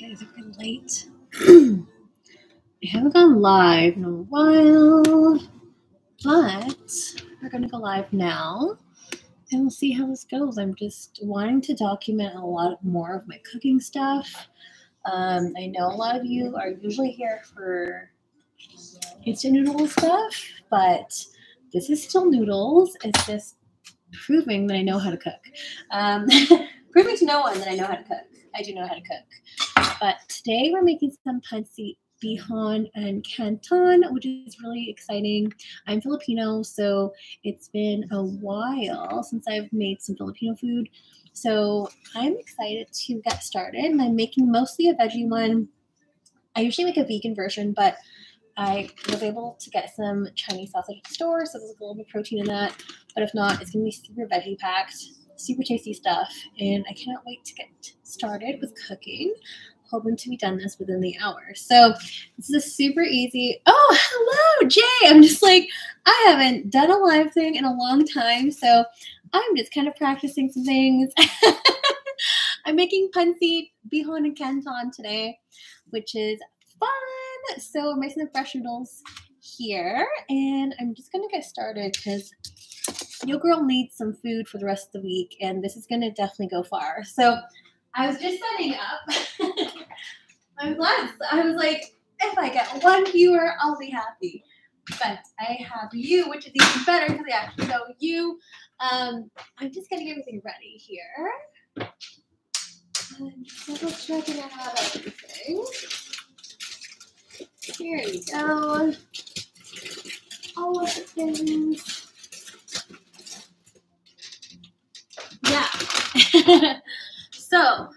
guys are really late. I haven't gone live in a while, but we're gonna go live now and we'll see how this goes. I'm just wanting to document a lot more of my cooking stuff. Um, I know a lot of you are usually here for instant noodle stuff, but this is still noodles. It's just proving that I know how to cook. Um, proving to no one that I know how to cook. I do know how to cook. But today we're making some pancit bihon and canton, which is really exciting. I'm Filipino, so it's been a while since I've made some Filipino food. So I'm excited to get started. And I'm making mostly a veggie one. I usually make a vegan version, but I was able to get some Chinese sausage at the store, so there's a little bit of protein in that. But if not, it's gonna be super veggie packed, super tasty stuff, and I cannot wait to get started with cooking. Hoping to be done this within the hour. So this is super easy. Oh, hello, Jay. I'm just like, I haven't done a live thing in a long time, so I'm just kind of practicing some things. I'm making pancit, bihon, and canton today, which is fun. So I'm making the fresh noodles here, and I'm just gonna get started because your girl needs some food for the rest of the week, and this is gonna definitely go far. So I was just setting up. I'm glad. I was like, if I get one viewer, I'll be happy. But I have you, which is even better because I actually know you. Um, I'm just getting everything ready here. I'm double checking I have everything. Here we go. All of the things. Yeah. so!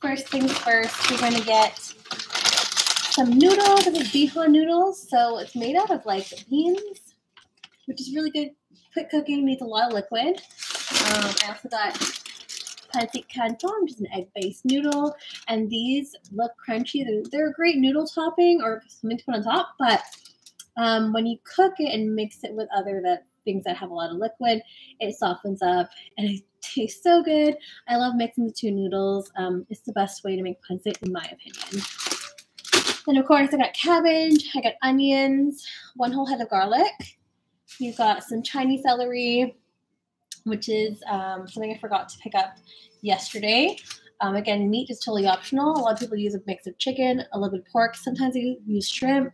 First things first, we're gonna get some noodles. This is bihon noodles, so it's made out of like beans, which is really good. Quick cooking needs a lot of liquid. Um, I also got pancit canton, which is an egg-based noodle, and these look crunchy. They're, they're a great noodle topping or something to put on top, but um, when you cook it and mix it with other that things that have a lot of liquid, it softens up and it tastes so good. I love mixing the two noodles. Um, it's the best way to make pancit, in my opinion. Then, of course, I got cabbage, I got onions, one whole head of garlic. You've got some Chinese celery, which is um, something I forgot to pick up yesterday. Um, again, meat is totally optional. A lot of people use a mix of chicken, a little bit of pork. Sometimes they use shrimp,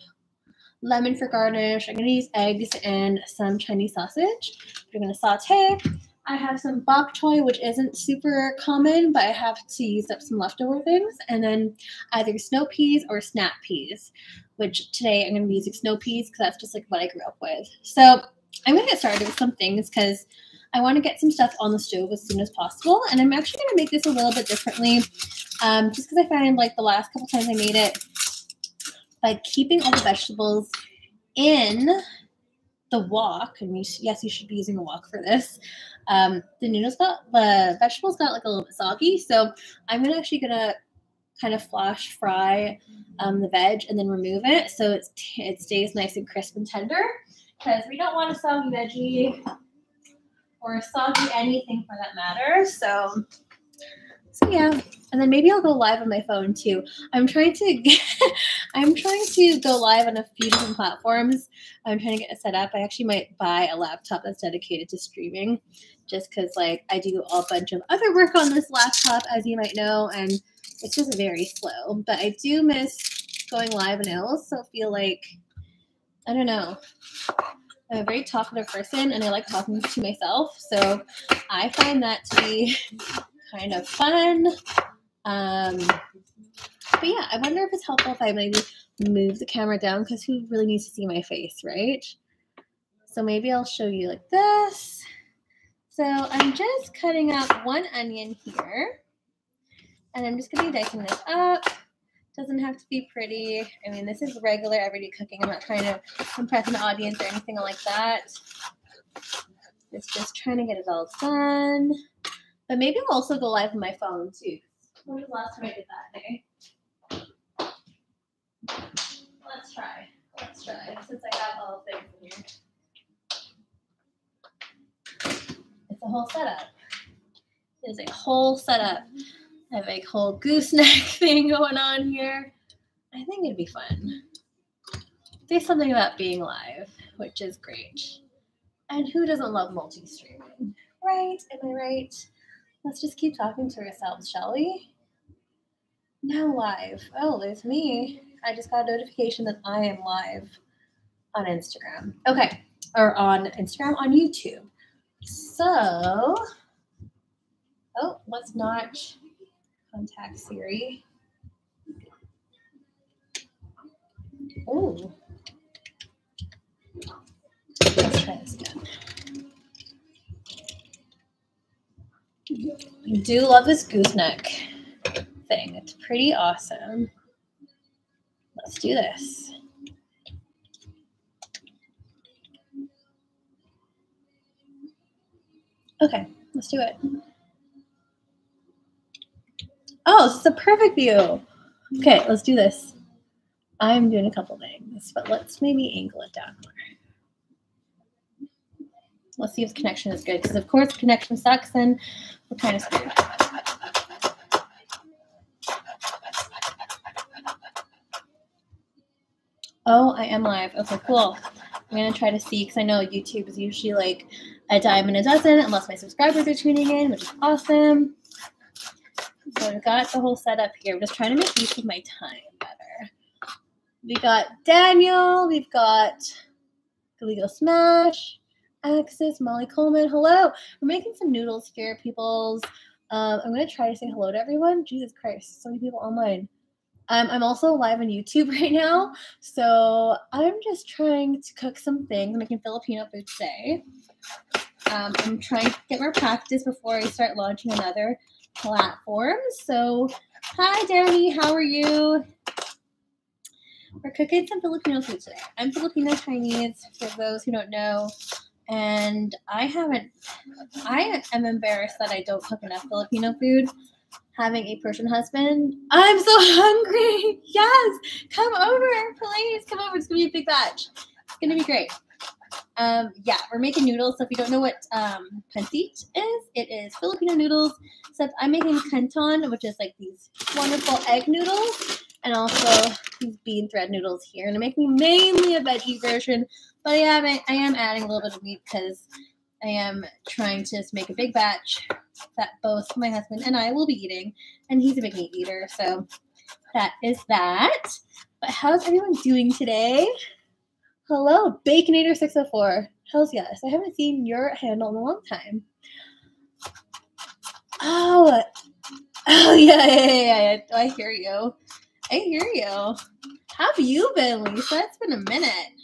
lemon for garnish. I'm going to use eggs and some Chinese sausage. We're going to saute. I have some bok choy, which isn't super common, but I have to use up some leftover things. And then either snow peas or snap peas, which today I'm going to be using snow peas because that's just like what I grew up with. So I'm going to get started with some things because I want to get some stuff on the stove as soon as possible. And I'm actually going to make this a little bit differently um, just because I find like the last couple times I made it, by keeping all the vegetables in the wok, and you, yes, you should be using a wok for this. Um, the noodles got the vegetables got like a little bit soggy, so I'm gonna actually gonna kind of flash fry um, the veg and then remove it so it's it stays nice and crisp and tender because we don't want a soggy veggie or a soggy anything for that matter. So so yeah, and then maybe I'll go live on my phone too. I'm trying to get, I'm trying to go live on a few different platforms. I'm trying to get it set up. I actually might buy a laptop that's dedicated to streaming, just because like I do a bunch of other work on this laptop, as you might know, and it's just very slow. But I do miss going live, and I also feel like I don't know. I'm a very talkative person, and I like talking to myself. So I find that to be kind of fun. Um, but yeah, I wonder if it's helpful if I maybe move the camera down because who really needs to see my face, right? So maybe I'll show you like this. So I'm just cutting up one onion here. And I'm just to be dicing this up. Doesn't have to be pretty. I mean, this is regular everyday cooking. I'm not trying to impress an audience or anything like that. It's just trying to get it all done. But maybe I'll also go live on my phone too. When was the last time I did that, hey? Let's try. Let's try. Since I have all the things in here. It's a whole setup. It is a whole setup. I have a whole gooseneck thing going on here. I think it'd be fun. There's something about being live, which is great. And who doesn't love multi-streaming? Right? Am I right? Let's just keep talking to ourselves, shall we? Now live. Oh, there's me. I just got a notification that I am live on Instagram. Okay. Or on Instagram, on YouTube. So, oh, let's not contact Siri. Oh. Let's try this again. I do love this gooseneck thing. It's pretty awesome. Let's do this. Okay, let's do it. Oh, is a perfect view. Okay, let's do this. I'm doing a couple things, but let's maybe angle it down more. Let's see if the connection is good, because of course the connection sucks, and we're kind of screwed. Oh, I am live. Okay, cool. I'm gonna try to see because I know YouTube is usually like a dime and a dozen, unless my subscribers are tuning in, which is awesome. So we've got the whole setup here. I'm just trying to make use of my time better. We got Daniel. We've got Galigo Smash, Axis, Molly Coleman. Hello. We're making some noodles here, peoples. Um, I'm gonna try to say hello to everyone. Jesus Christ, so many people online. Um, I'm also live on YouTube right now, so I'm just trying to cook some things. I'm making Filipino food today. Um, I'm trying to get more practice before I start launching another platform. So, hi, Danny, how are you? We're cooking some Filipino food today. I'm Filipino Chinese, for those who don't know, and I haven't. I am embarrassed that I don't cook enough Filipino food having a Persian husband. I'm so hungry. Yes, come over, please. Come over. It's gonna be a big batch. It's gonna be great. Um, yeah, we're making noodles. So if you don't know what um, pancit is, it is Filipino noodles. Except I'm making canton, which is like these wonderful egg noodles, and also these bean thread noodles here. And I'm making mainly a veggie version, but I am I am adding a little bit of meat because I am trying to just make a big batch that both my husband and I will be eating, and he's a big meat eater, so that is that. But how's everyone doing today? Hello, Baconator604. Hells yes. I haven't seen your handle in a long time. Oh, oh yeah, yeah, yeah, yeah. I hear you. I hear you. How have you been, Lisa? It's been a minute.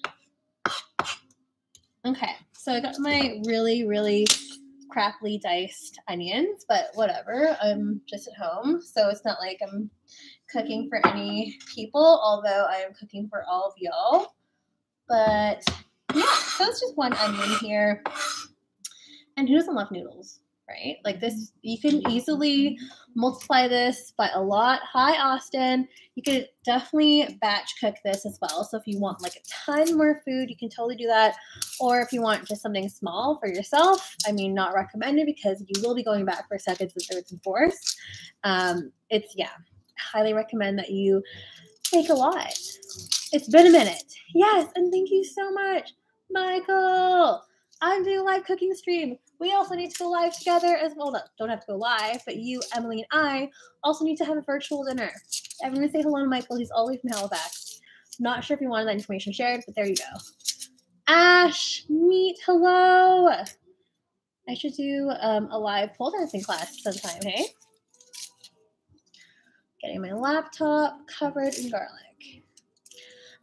Okay. So I got my really, really crappily diced onions, but whatever. I'm just at home, so it's not like I'm cooking for any people, although I am cooking for all of y'all. But yeah, so it's just one onion here. And who doesn't love noodles? Right? Like this, you can easily multiply this by a lot. Hi, Austin. You could definitely batch cook this as well. So if you want like a ton more food, you can totally do that. Or if you want just something small for yourself, I mean, not recommended because you will be going back for seconds and thirds and fourths. Um, it's, yeah, highly recommend that you make a lot. It's been a minute. Yes, and thank you so much, Michael. I'm doing a live cooking stream. We also need to go live together as well. Don't have to go live, but you, Emily, and I also need to have a virtual dinner. Everyone say hello to Michael. He's all the way from Halifax. Not sure if you wanted that information shared, but there you go. Ash, meet, hello. I should do um, a live pole dancing class sometime, hey? Getting my laptop covered in garlic.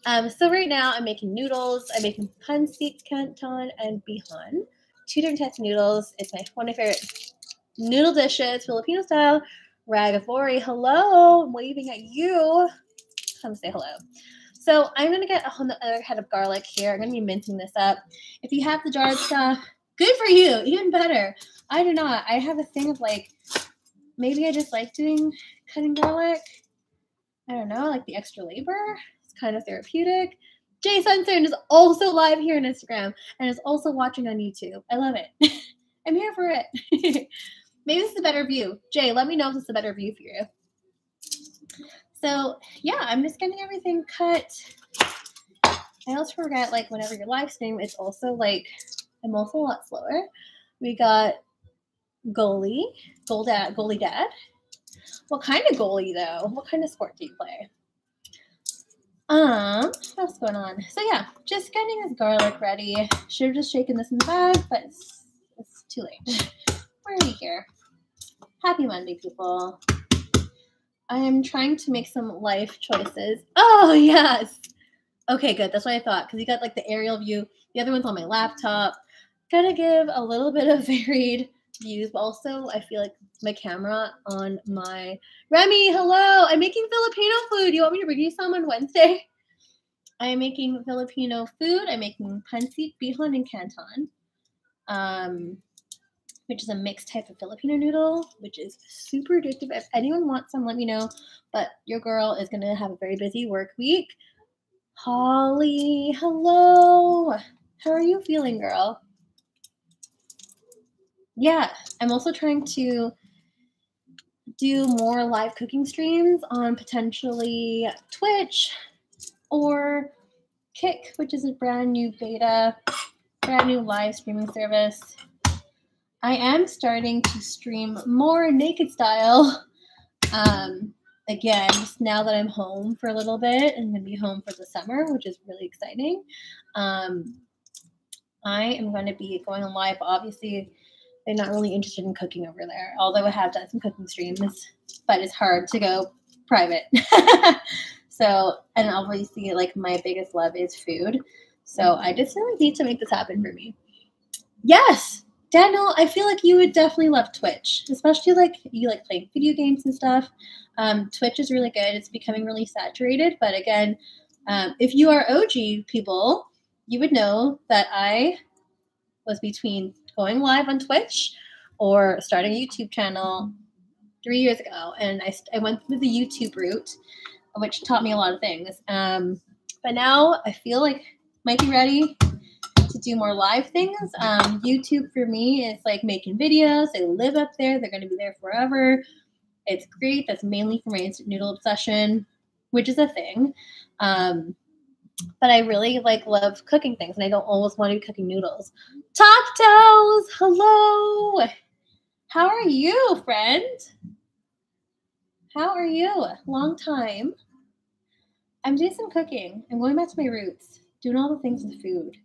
Um, so right now I'm making noodles. I'm making pancit canton and bihon. Two different types of noodles. It's my one of my favorite noodle dishes, Filipino style. Ragavori, hello. I'm waving at you. Come say hello. So I'm gonna get another head of garlic here. I'm gonna be mincing this up. If you have the jarred stuff, good for you. Even better. I do not. I have a thing of like, maybe I just like doing cutting garlic. I don't know, like the extra labor It's kind of therapeutic. Jay Sunstone is also live here on Instagram and is also watching on YouTube. I love it. I'm here for it. Maybe this is a better view. Jay, let me know if this is a better view for you. So yeah, I'm just getting everything cut. I also forget, like, whenever you're live stream, it's also like I'm also a lot slower. We got goalie, goal dad, goalie dad. What kind of goalie though? What kind of sport do you play? Um, what's going on? So yeah, just getting this garlic ready. Should have just shaken this in the bag, but it's, it's too late. We're already here. Happy Monday, people. I am trying to make some life choices. Oh yes. Okay, good. That's what I thought. Because you got like the aerial view. The other one's on my laptop. Gotta give a little bit of varied views, but also I feel like my camera on my Remy, hello. I'm making Filipino food. You want me to bring you some on Wednesday? I am making Filipino food. I'm making pancit, bihon, and canton, um, which is a mixed type of Filipino noodle, which is super addictive. If anyone wants some, let me know. But your girl is gonna have a very busy work week. Holly, hello. How are you feeling, girl? yeah, I'm also trying to do more live cooking streams on potentially Twitch or Kick, which is a brand new beta, brand new live streaming service. I am starting to stream more naked style. Um, again, just now that I'm home for a little bit and gonna be home for the summer, which is really exciting. Um, I am going to be going live, obviously they're not really interested in cooking over there. Although I have done some cooking streams, but it's hard to go private. so, and obviously, like my biggest love is food. So I just really need to make this happen for me. Yes, Daniel, I feel like you would definitely love Twitch, especially like you like playing video games and stuff. Um, Twitch is really good. It's becoming really saturated, but again, um, if you are OG people, you would know that I was between going live on Twitch or starting a YouTube channel three years ago. And I, I went through the YouTube route, which taught me a lot of things. Um, but now I feel like might be ready to do more live things. Um, YouTube for me is like making videos. They live up there. They're going to be there forever. It's great. That's mainly for my instant noodle obsession, which is a thing. Um, but I really like love cooking things, and I don't always want to be cooking noodles. Top toes, hello. How are you, friend? How are you? Long time. I'm doing some cooking. I'm going back to my roots, doing all the things with food,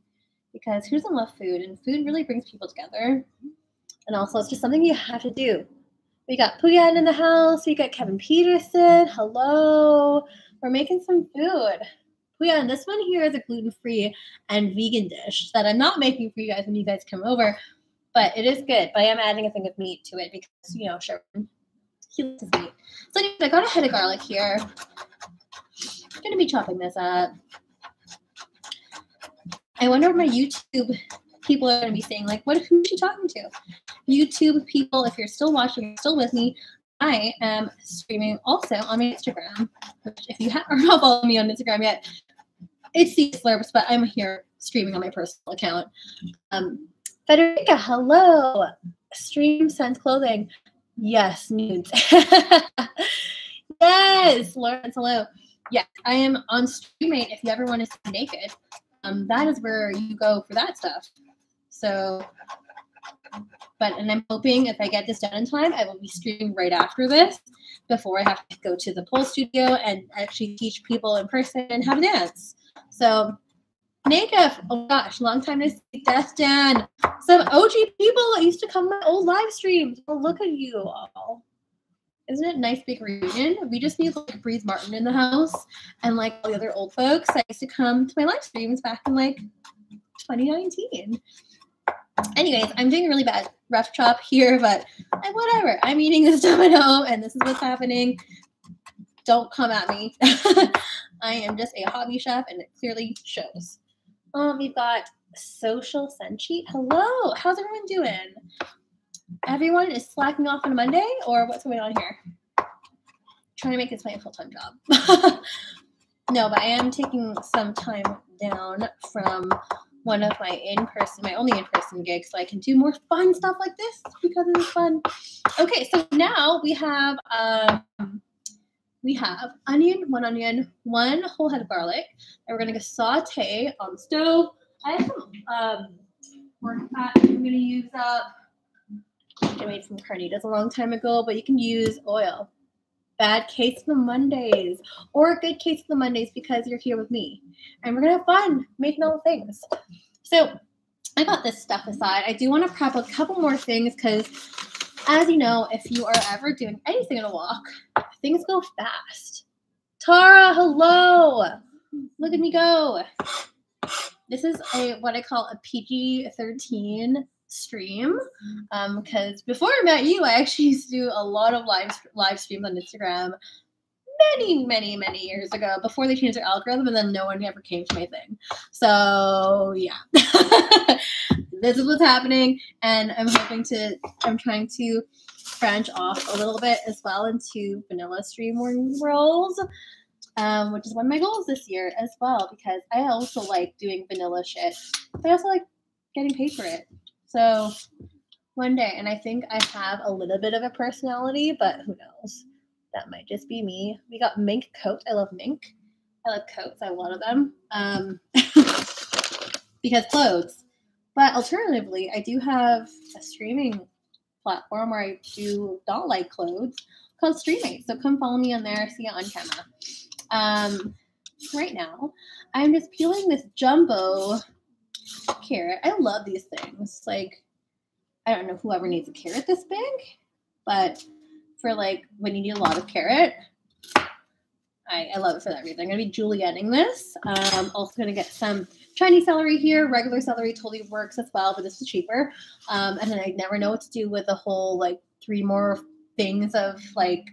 because who doesn't love food? And food really brings people together. And also, it's just something you have to do. We got Puyan in the house. We got Kevin Peterson. Hello. We're making some food. But yeah, and this one here is a gluten-free and vegan dish that I'm not making for you guys when you guys come over, but it is good. But I am adding a thing of meat to it because, you know, sure, he likes meat. So anyways, I got a head of garlic here. I'm gonna be chopping this up. I wonder if my YouTube people are gonna be saying, like, what who is she talking to? YouTube people, if you're still watching, still with me, I am streaming also on my Instagram. Which if you ha- are not following me on Instagram yet, it's the slurps, but I'm here streaming on my personal account. Um, Federica, hello. Stream Sense Clothing. Yes, nudes. yes, Lawrence, hello. Yes, I am on Streamate if you ever want to see naked. Um, that is where you go for that stuff. So, but, and I'm hoping if I get this done in time, I will be streaming right after this before I have to go to the pole studio and actually teach people in person how to dance. So, Nakif, oh gosh, long time to see Death Dan. Some OG people used to come my old live streams. Oh, look at you all. Isn't it nice big reunion? We just need like Breeze Martin in the house and like all the other old folks that used to come to my live streams back in like 2019. Anyways, I'm doing a really bad rough chop here, but whatever. I'm eating this domino and this is what's happening. Don't come at me. I am just a hobby chef, and it clearly shows. Um, we've got Social Senchi. Hello, how's everyone doing? Everyone is slacking off on Monday, or what's going on here? trying to make this my full-time job. no, but I am taking some time down from one of my in-person, my only in-person gigs, so I can do more fun stuff like this because it is fun. Okay, so now we have um, we have onion, one onion, one whole head of garlic, and we're gonna go saute on the stove. I have some um, pork fat I'm gonna use up. I made some carnitas a long time ago, but you can use oil. Bad case of the Mondays or a good case of the Mondays because you're here with me. And we're gonna have fun making all the things. So I got this stuff aside. I do want to prep a couple more things because as you know, if you are ever doing anything in a wok, things go fast. Tara, hello. Look at me go. This is a what I call a PG 13 stream because um, before I met you, I actually used to do a lot of live live streams on Instagram many, many, many years ago before they changed their algorithm, and then no one ever came to my thing. So yeah, this is what's happening, and I'm hoping to. I'm trying to branch off a little bit as well into vanilla stream rolls. Um, which is one of my goals this year as well, because I also like doing vanilla shit. But I also like getting paid for it. So one day, and I think I have a little bit of a personality, but who knows? That might just be me. We got mink coat. I love mink. I love coats. I of them. Um, because clothes. But alternatively, I do have a streaming platform where I do not like clothes called Streamate. So come follow me on there. See you on camera. Um, right now, I'm just peeling this jumbo carrot. I love these things. Like, I don't know whoever needs a carrot this big, but for like when you need a lot of carrot, I, I love it for that reason. I'm gonna be julienning this. Um, also gonna get some Chinese celery here. Regular celery totally works as well, but this is cheaper. Um, and then I never know what to do with the whole like three more things of like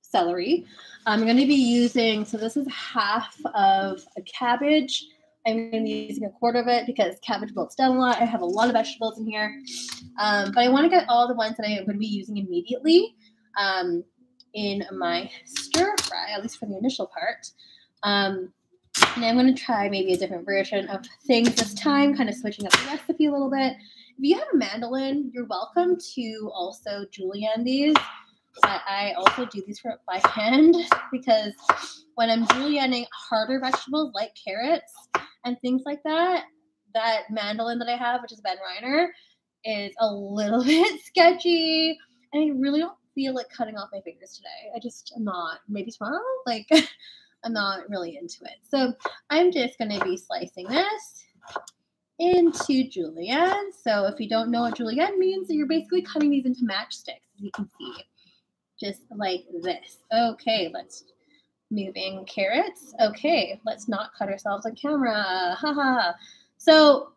celery. I'm going to be using, so this is half of a cabbage. I'm going to be using a quarter of it because cabbage wilts down a lot. I have a lot of vegetables in here. Um, but I want to get all the ones that I am going to be using immediately um, in my stir fry, at least for the initial part. Um, and I'm going to try maybe a different version of things this time, kind of switching up the recipe a little bit. If you have a mandolin, you're welcome to also julienne these. I also do these for by hand because when I'm julienning harder vegetables like carrots and things like that, that mandolin that I have, which is Benriner, is a little bit sketchy. And I really don't feel like cutting off my fingers today. I just am not. Maybe tomorrow? Like, I'm not really into it. So I'm just going to be slicing this into julienne. So if you don't know what julienne means, you're basically cutting these into matchsticks, as you can see just like this. Okay, let's moving carrots. Okay, let's not cut ourselves on camera. Haha. so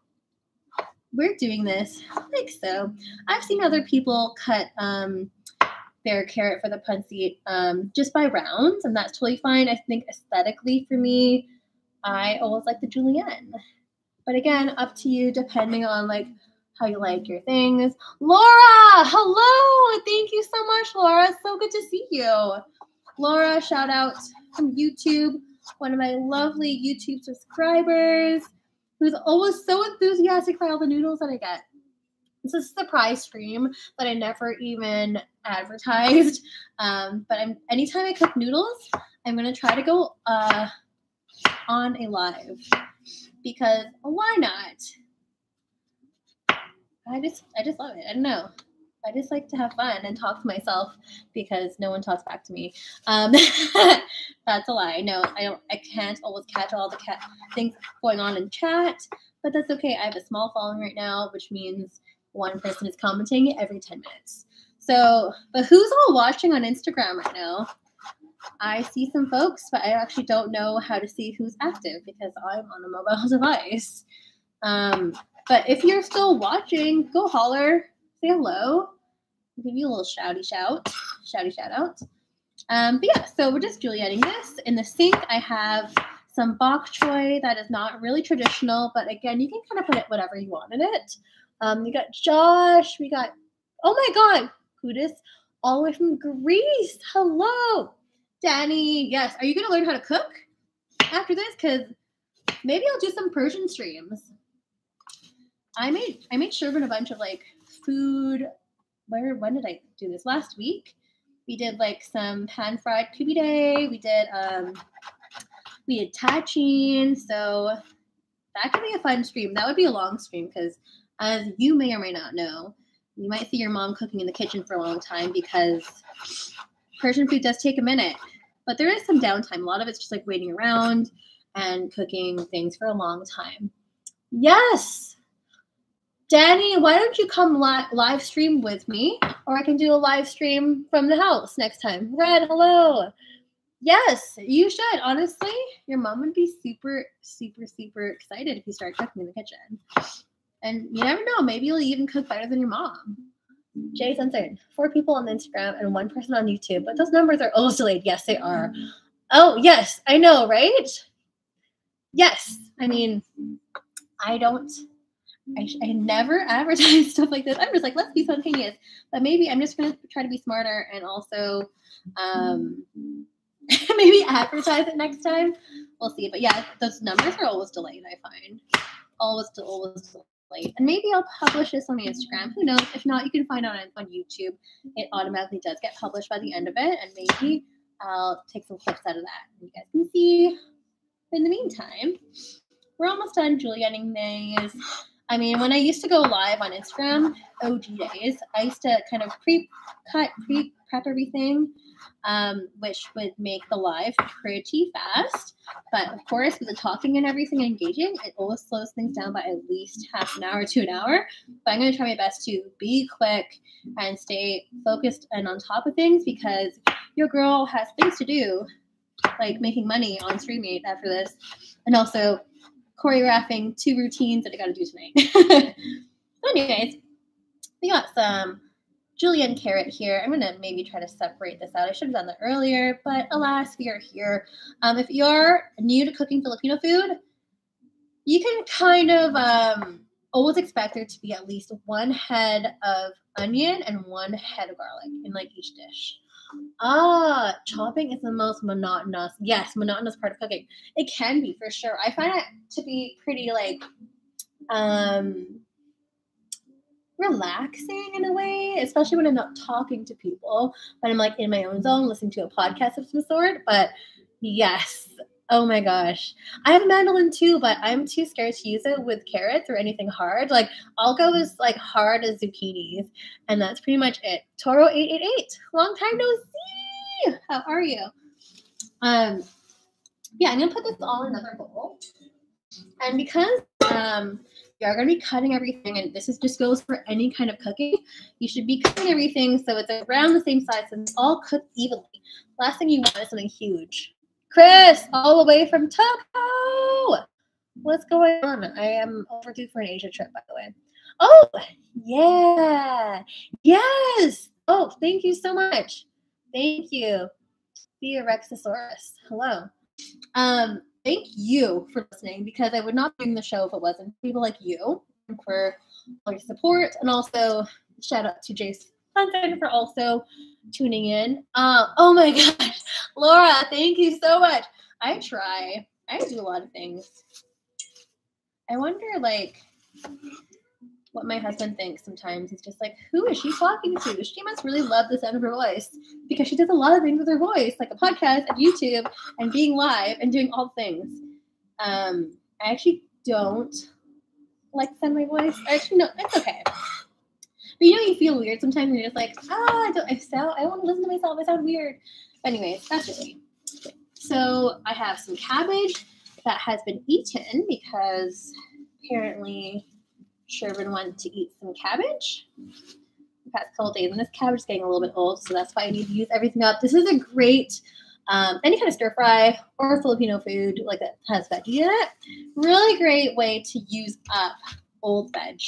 we're doing this like so. I've seen other people cut um, their carrot for the pancit um, just by rounds, and that's totally fine. I think aesthetically for me, I always like the julienne. But again, up to you depending on like how you like your things. Laura, hello. Thank you so much, Laura. So good to see you. Laura, shout out from YouTube, one of my lovely YouTube subscribers who's always so enthusiastic by all the noodles that I get. It's a surprise stream that I never even advertised. Um, but I'm anytime I cook noodles, I'm gonna try to go uh, on a live because why not? I just I just love it. I don't know. I just like to have fun and talk to myself because no one talks back to me. Um, that's a lie. No, I don't. I can't always catch all the cat things going on in chat, but that's okay. I have a small following right now, which means one person is commenting every ten minutes. So, but who's all watching on Instagram right now? I see some folks, but I actually don't know how to see who's active because I'm on a mobile device. Um, but if you're still watching, go holler, say hello, give you a little shouty shout, shouty shout out. Um, but yeah, so we're just julienning this. In the sink, I have some bok choy that is not really traditional, but again, you can kind of put it whatever you want in it. Um, we got Josh, we got, oh my God, Kudis, all the way from Greece. Hello, Danny. Yes, are you going to learn how to cook after this? Because maybe I'll do some Persian streams. I made I made Sherman a bunch of like food. Where when did I do this? Last week. We did like some pan fried koobideh. We did um we did tahchin. So that could be a fun stream. That would be a long stream because as you may or may not know, you might see your mom cooking in the kitchen for a long time because Persian food does take a minute. But there is some downtime. A lot of it's just like waiting around and cooking things for a long time. Yes. Danny, why don't you come li- live stream with me? Or I can do a live stream from the house next time. Red, hello. Yes, you should. Honestly, your mom would be super, super, super excited if you start cooking in the kitchen. And you never know, maybe you'll even cook better than your mom. Jay four people on Instagram and one person on YouTube, but those numbers are always delayed. Yes, they are. Oh, yes, I know, right? Yes. I mean, I don't, I, I never advertise stuff like this. I'm just like, let's be spontaneous. But maybe I'm just going to try to be smarter and also um, maybe advertise it next time. We'll see. But yeah, those numbers are always delayed, I find. Always, always delayed. And maybe I'll publish this on Instagram. Who knows? If not, you can find it on, on YouTube. It automatically does get published by the end of it. And maybe I'll take some clips out of that. You guys can see. In the meantime, we're almost done julienning things. I mean, when I used to go live on Instagram, OG days, I used to kind of pre-cut, pre-prep everything um, which would make the live pretty fast. But of course, with the talking and everything engaging, it always slows things down by at least half an hour to an hour. But I'm going to try my best to be quick and stay focused and on top of things because your girl has things to do, like making money on Streamate after this, and also choreographing two routines that I got to do tonight. anyways, we got some julienne carrot here. I'm going to maybe try to separate this out. I should have done that earlier, but alas, we are here. Um, if you're new to cooking Filipino food, you can kind of um, always expect there to be at least one head of onion and one head of garlic in like each dish. Ah, chopping is the most monotonous. Yes, monotonous part of cooking. It can be for sure. I find it to be pretty like um relaxing in a way, especially when I'm not talking to people, but I'm like in my own zone listening to a podcast of some sort. But yes, oh my gosh. I have a mandolin too, but I'm too scared to use it with carrots or anything hard. Like I'll go as like hard as zucchinis, and that's pretty much it. Toro 888, long time no see. How are you? Um, yeah, I'm gonna put this all in another bowl. And because um you are going to be cutting everything, and this is just goes for any kind of cooking. You should be cutting everything so it's around the same size and it's all cooked evenly. Last thing you want is something huge. Chris, all the way from Tokyo. What's going on? I am overdue for an Asia trip, by the way. Oh, yeah. Yes. Oh, thank you so much. Thank you. Thea Rexosaurus. Hello. Um, thank you for listening because I would not be doing the show if it wasn't people like you for all your support and also shout out to Jace For also tuning in. Uh, oh my gosh, Laura, thank you so much. I try. I do a lot of things. I wonder, like, what my husband thinks sometimes. He's just like, who is she talking to? She must really love the sound of her voice because she does a lot of things with her voice, like a podcast and YouTube and being live and doing all things. Um, I actually don't like sound my voice. Actually, no, it's okay. But you know, you feel weird sometimes. you're just like, ah, I don't, I sound, I don't want to listen to myself. I sound weird. But anyways, that's just me. So I have some cabbage that has been eaten because apparently Sherman went to eat some cabbage the past couple days, and this cabbage is getting a little bit old, so that's why I need to use everything up. This is a great um, any kind of stir fry or Filipino food like that has veggie in it. Really great way to use up old veg.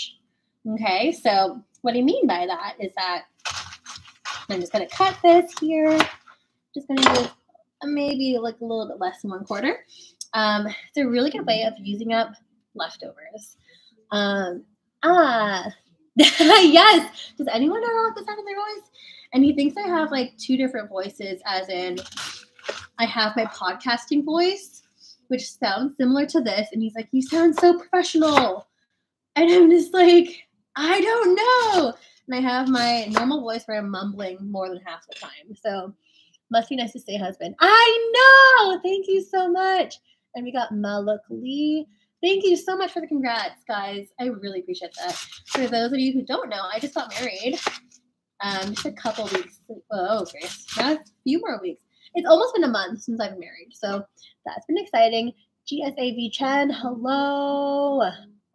Okay, so what I mean by that is that I'm just gonna cut this here. Just gonna use maybe like a little bit less than one quarter. Um, it's a really good way of using up leftovers. Um, ah, yes. Does anyone know like the sound of their voice? And he thinks I have like two different voices, as in I have my podcasting voice, which sounds similar to this, and he's like, "You sound so professional." And I'm just like, I don't know. And I have my normal voice where I'm mumbling more than half the time. So must be nice to say husband. I know. Thank you so much. And we got Maluk Lee. Thank you so much for the congrats, guys. I really appreciate that. For those of you who don't know, I just got married. Um, just a couple weeks. Oh, Grace, not a few more weeks. It's almost been a month since I've married, so that's been exciting. GSAV Chen, hello,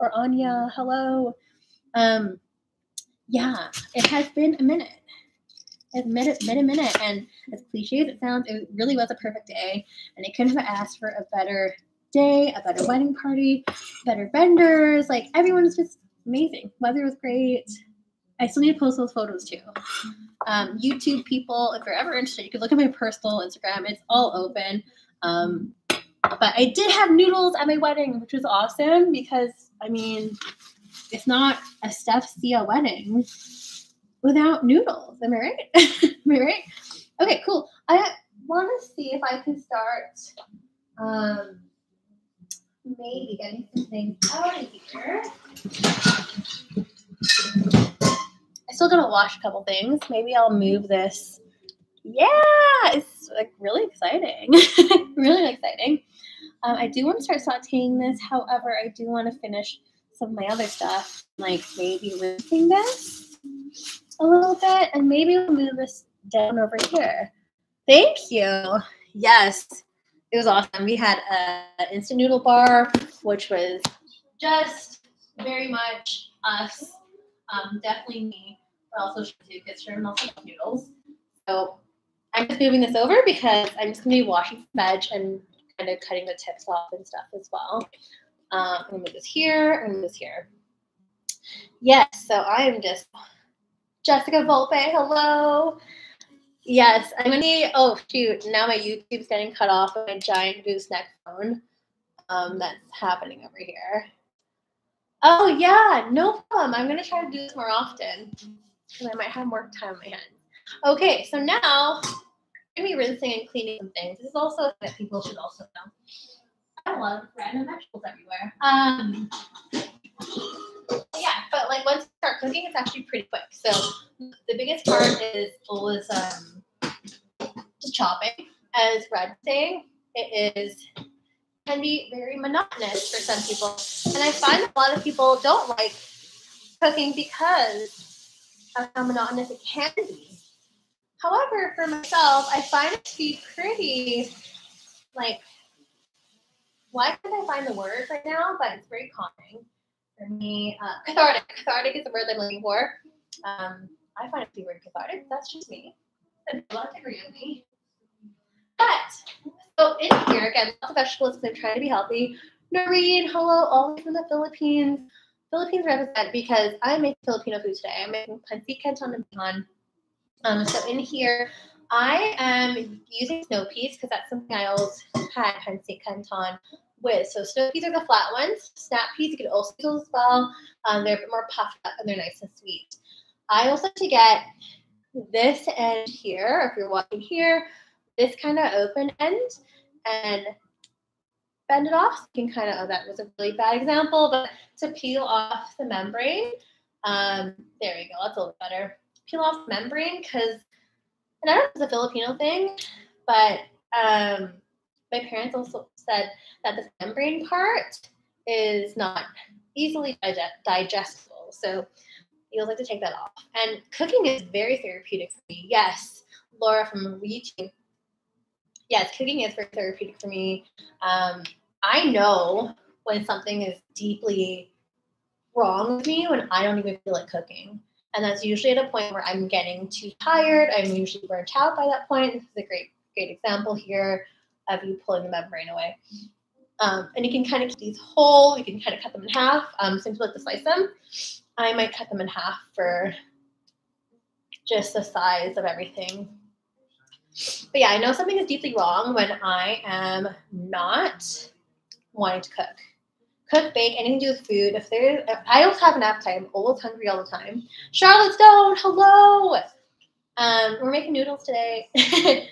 or Anya, hello. Um, yeah, it has been a minute. It's been a, a minute, and as cliche as it sounds, it really was a perfect day, and I couldn't have asked for a better day, a better wedding party, better vendors. Like everyone's just amazing. Weather was great. I still need to post those photos too. Um, YouTube people, if you're ever interested, you can look at my personal Instagram. It's all open. Um, but I did have noodles at my wedding, which was awesome because I mean, it's not a Steph Sia wedding without noodles. Am I right? Am I right? Okay, cool. I want to see if I can start um, maybe getting some things out of here. I still gotta wash a couple things. Maybe I'll move this. Yeah, it's like really exciting. really exciting. Um, I do want to start sauteing this. However, I do want to finish some of my other stuff, like maybe rinsing this a little bit, and maybe we'll move this down over here. Thank you. Yes, it was awesome. We had an instant noodle bar, which was just very much us. Um, definitely me, but also Shizu because Sherman also noodles. So I'm just moving this over because I'm just to be washing veg and kind of cutting the tips off and stuff as well. Um, I'm to move this here. I'm to move this here. Yes, so I am just Jessica Volpe. Hello. Yes, I'm gonna. Oh shoot! Now my YouTube's getting cut off of my giant gooseneck phone. Um, that's happening over here. Oh yeah, no problem. I'm gonna try to do this more often because I might have more time on my hands. Okay, so now I'm gonna be rinsing and cleaning some things. This is also that people should also know. I love random vegetables everywhere. Um, yeah, but like once you start cooking, it's actually pretty quick. So the biggest part is always um, just chopping. As Red saying, it is can be very monotonous for some people, and I find a lot of people don't like cooking because of how monotonous it can be. However, for myself, I find it to be pretty like why can't I find the word right now? But it's very calming for me. Uh, cathartic. Cathartic is the word I'm looking for. Um, I find it to be cathartic. That's just me. A lot of agree with me. But so in here again, lots of vegetables because I'm trying to be healthy. Noreen, hello, all from the Philippines. Philippines represent because I'm making Filipino food today. I'm making pancit canton and bihon. Um, so in here, I am using snow peas because that's something I always had pancit canton with. So snow peas are the flat ones. Snap peas you can also use as well. Um, they're a bit more puffed up and they're nice and sweet. I also like to get this end here, if you're watching here, this kind of open end and bend it off. So you can kind of, oh, that was a really bad example, but to peel off the membrane, um, there we go, that's a little better. Peel off membrane because, and I don't know if it's a Filipino thing, but um, my parents also said that the membrane part is not easily digest- digestible. So you'll like to take that off. And cooking is very therapeutic for me. Yes, Laura from YouTube. Yes, cooking is very therapeutic for me. Um, I know when something is deeply wrong with me when I don't even feel like cooking. And that's usually at a point where I'm getting too tired. I'm usually burnt out by that point. This is a great, great example here of you pulling the membrane away. Um, and you can kind of keep these whole, you can kind of cut them in half. Um, some people like to slice them. I might cut them in half for just the size of everything. But yeah, I know something is deeply wrong when I am not wanting to cook. Cook, bake, anything to do with food. If there, if I also have an appetite. I'm always hungry all the time. Charlotte Stone, hello. Um, we're making noodles today.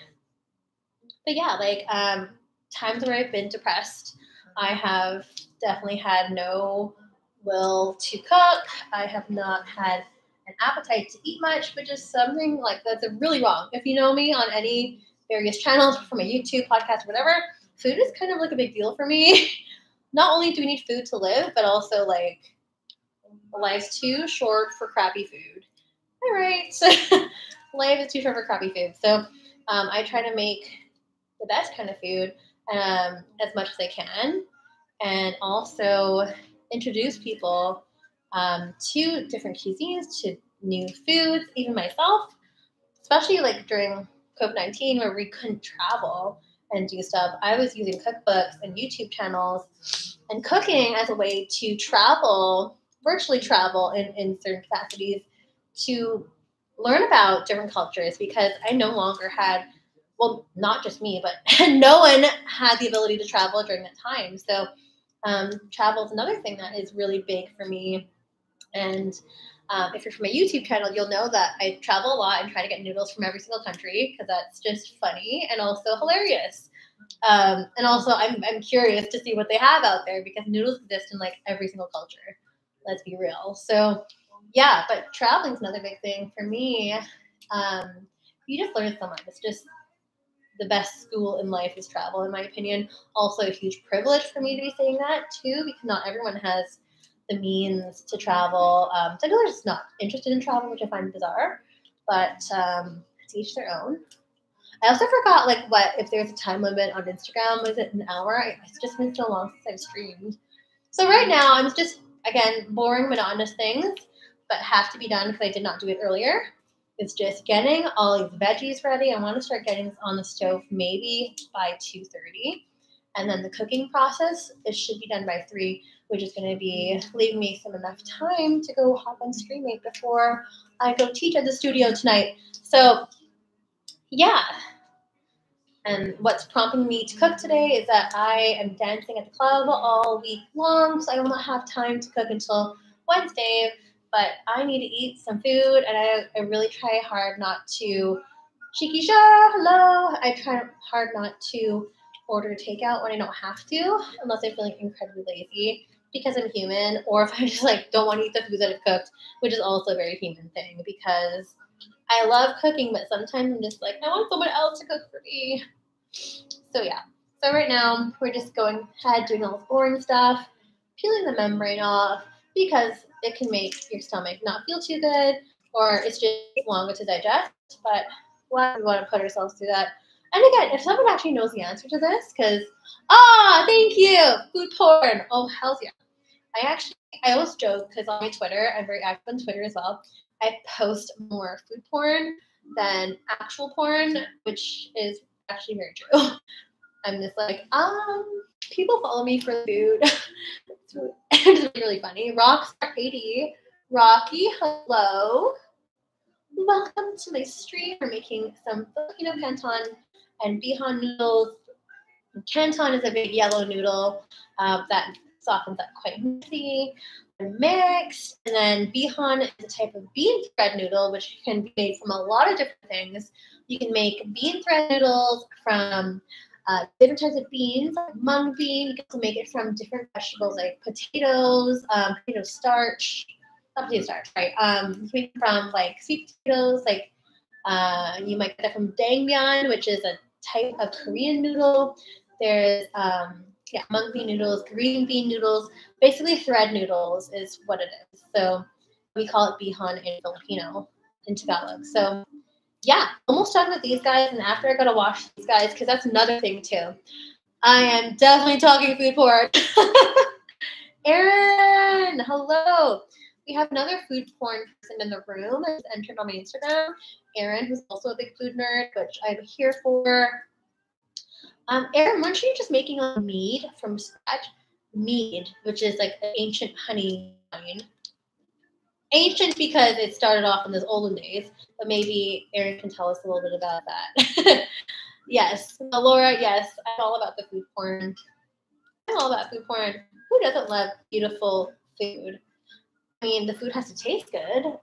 but yeah, like um, times where I've been depressed, I have definitely had no will to cook. I have not had an appetite to eat much, which is something like that's really wrong. If you know me on any various channels, from a YouTube, podcast, or whatever, food is kind of like a big deal for me. Not only do we need food to live, but also like life's too short for crappy food. All right, life is too short for crappy food. So um, I try to make the best kind of food um, as much as they can, and also introduce people um, to different cuisines, to new foods, even myself, especially like during COVID 19 where we couldn't travel and do stuff. I was using cookbooks and YouTube channels and cooking as a way to travel, virtually travel in, in certain capacities to learn about different cultures because I no longer had, well, not just me, but no one had the ability to travel during that time. So um, travel is another thing that is really big for me. And um, if you're from my YouTube channel, you'll know that I travel a lot and try to get noodles from every single country because that's just funny and also hilarious. Um, and also, I'm, I'm curious to see what they have out there because noodles exist in like every single culture. Let's be real. So, yeah, but traveling is another big thing for me. Um, you just learn so much. It's just the best school in life is travel, in my opinion. Also, a huge privilege for me to be saying that too, because not everyone has the means to travel. Um, some people are just not interested in travel, which I find bizarre, but um, to each their own. I also forgot like what if there's a time limit on Instagram. Was it an hour? I, it's just been so long since I've streamed. So right now I'm just again boring, monotonous things, but have to be done because I did not do it earlier. It's just getting all these veggies ready. I want to start getting this on the stove maybe by 2:30, and then the cooking process it should be done by three, which is going to be leaving me some enough time to go hop on Streamate before I go teach at the studio tonight. So yeah, and what's prompting me to cook today is that I am dancing at the club all week long, so I will not have time to cook until Wednesday. But I need to eat some food, and I, I really try hard not to. Shikisha, hello. I try hard not to order takeout when I don't have to, unless I'm feeling incredibly lazy because I'm human, or if I just like don't want to eat the food that I've cooked, which is also a very human thing because I love cooking, but sometimes I'm just like, I want someone else to cook for me. So yeah. So right now we're just going ahead doing all the boring stuff, peeling the membrane off because it can make your stomach not feel too good or it's just longer to digest. But why we want to put ourselves through that? And again, if someone actually knows the answer to this, because ah, oh, thank you, food porn. Oh hell yeah! I actually I always joke because on my Twitter, I'm very active on Twitter as well. I post more food porn than actual porn, which is actually very true. I'm just like, um, people follow me for food. it's, really, funny. Rockstar 80, Rocky, hello. Welcome to my stream. We're making some Filipino canton and bihon noodles. Canton is a big yellow noodle uh, that softens up quite nicely mixed. And then bihon is a type of bean thread noodle, which can be made from a lot of different things. You can make bean thread noodles from uh, different types of beans, like mung bean. You can make it from different vegetables like potatoes, um, potato starch, not potato starch, right? Um, you from like sweet potatoes, like uh, you might get it from dangmyeon, which is a type of Korean noodle. There's um, yeah, mung bean noodles, green bean noodles, basically thread noodles is what it is. So we call it bihon in Filipino, in Tagalog. So yeah, almost done with these guys. And after I gotta wash these guys, because that's another thing too. I am definitely talking food porn. Erin, hello. We have another food porn person in the room that's entered on my Instagram. Erin, who's also a big food nerd, which I'm here for. Um, Erin, weren't you just making a mead from scratch? Mead, which is like an ancient honey wine. Ancient because it started off in those olden days, but maybe Erin can tell us a little bit about that. yes, Laura, yes, I'm all about the food porn. I'm all about food porn. Who doesn't love beautiful food? I mean, the food has to taste good.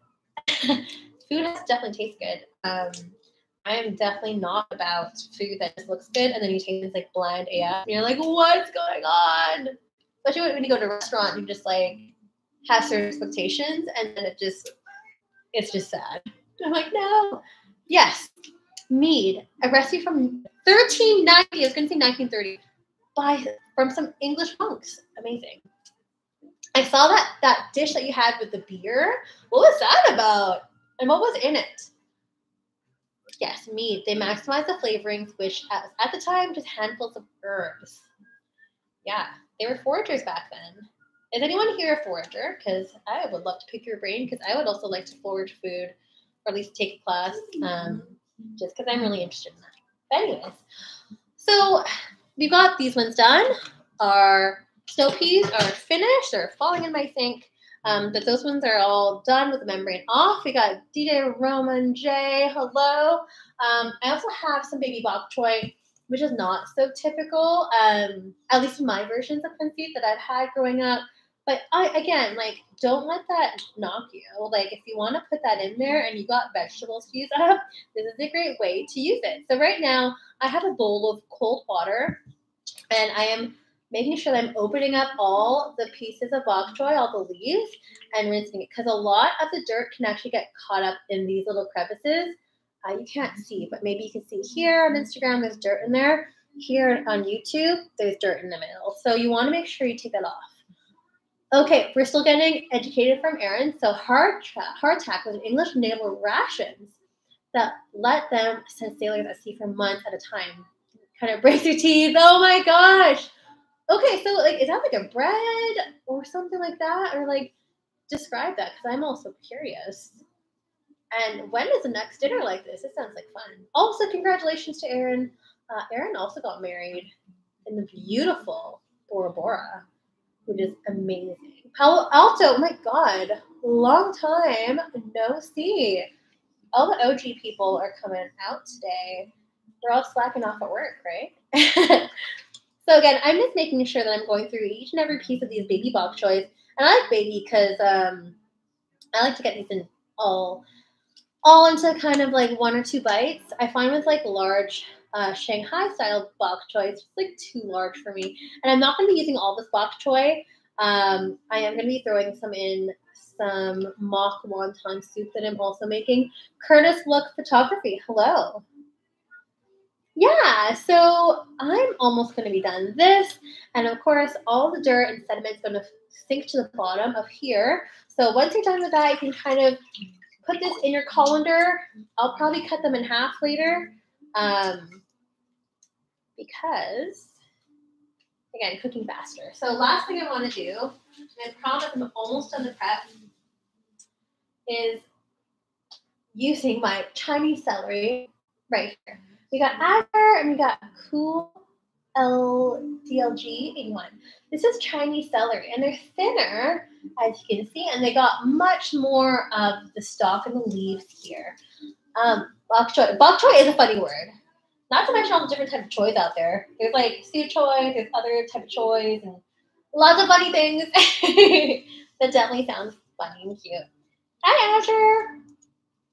food has to definitely taste good. Um, I am definitely not about food that just looks good and then you taste it's like bland AF you're like, what's going on? Especially when you go to a restaurant, you're just like, have certain expectations, and then it just it's just sad. I'm like, no. Yes, mead, a recipe from 1390. I was to say 1930, by from some English monks. Amazing. I saw that that dish that you had with the beer. What was that about? And what was in it? Yes, mead. They maximize the flavorings, which at, at the time just handfuls of herbs. Yeah, they were foragers back then. Is anyone here a forager? Because I would love to pick your brain because I would also like to forage food or at least take a class um, just because I'm really interested in that. But anyways, so we got these ones done. Our snow peas are finished. They're falling in my sink. Um, but those ones are all done with the membrane off. We got DJ Roman J. Hello. Um, I also have some baby bok choy, which is not so typical, um, at least in my versions of pancit that I've had growing up. But I again, like, don't let that knock you. Like, if you want to put that in there and you got vegetables to use up, this is a great way to use it. So right now, I have a bowl of cold water, and I am making sure that I'm opening up all the pieces of bok choy, all the leaves, and rinsing it. Because a lot of the dirt can actually get caught up in these little crevices. Uh, you can't see, but maybe you can see here on Instagram, there's dirt in there. Here on YouTube, there's dirt in the middle. So you want to make sure you take that off. Okay, we're still getting educated from Aaron. So hard hardtack was an English naval rations that let them send sailors at sea for months at a time. Kind of breaks your teeth. Oh my gosh. Okay, so like, is that like a bread or something like that, or like describe that because I'm also curious. And when is the next dinner like this? It sounds like fun. Also, congratulations to Aaron. Uh, Aaron also got married in the beautiful Bora Bora is amazing. Palo Alto, my God, long time no see. All the OG people are coming out today. They're all slacking off at work, right? so again, I'm just making sure that I'm going through each and every piece of these baby bok choys. And I like baby because um, I like to get these in all all into kind of like one or two bites. I find with like large uh, Shanghai style bok choy. It's just like too large for me. And I'm not going to be using all this bok choy. Um, I am going to be throwing some in some mock wonton soup that I'm also making. Curtis Look Photography. Hello. Yeah, so I'm almost going to be done this. And of course, all the dirt and sediment is going to sink to the bottom of here. So once you're done with that, you can kind of put this in your colander. I'll probably cut them in half later. Um, because, again, cooking faster. So last thing I want to do, and I promise I'm almost done the prep, is using my Chinese celery right here. We got Agar and we got Cool LDLG 81. This is Chinese celery, and they're thinner, as you can see, and they got much more of the stalk and the leaves here. Um, bok choy. Bok choy is a funny word. Not to mention all the different type of choys out there. There's like stew choy, there's other type of choys, and lots of funny things. that definitely sounds funny and cute. Hi, Azure.